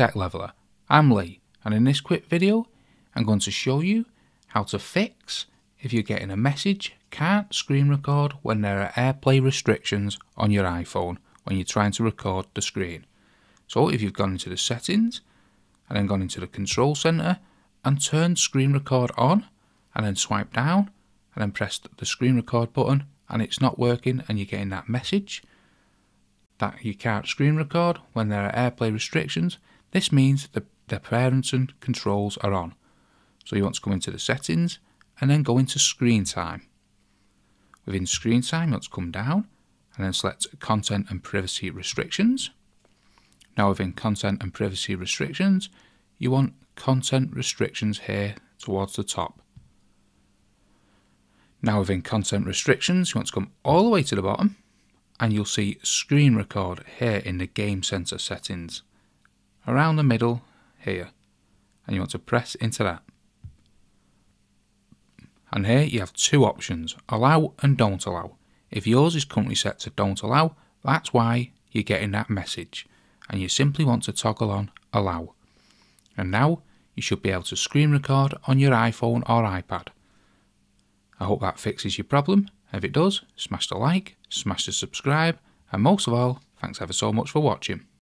Tech Leveller. I'm Lee and in this quick video I'm going to show you how to fix if you're getting a message can't screen record when there are AirPlay restrictions on your iPhone when you're trying to record the screen. So if you've gone into the settings and then gone into the control center and turned screen record on and then swipe down and then pressed the screen record button and it's not working and you're getting that message that you can't screen record when there are AirPlay restrictions, this means that the, the and controls are on. So you want to go into the settings and then go into screen time. Within screen time, you want to come down and then select content and privacy restrictions. Now within content and privacy restrictions, you want content restrictions here towards the top. Now within content restrictions, you want to come all the way to the bottom and you'll see screen record here in the game center settings around the middle here and you want to press into that. And here you have two options allow and don't allow. If yours is currently set to don't allow that's why you're getting that message and you simply want to toggle on allow. And now you should be able to screen record on your iPhone or iPad. I hope that fixes your problem. If it does, smash the like, smash the subscribe, and most of all, thanks ever so much for watching.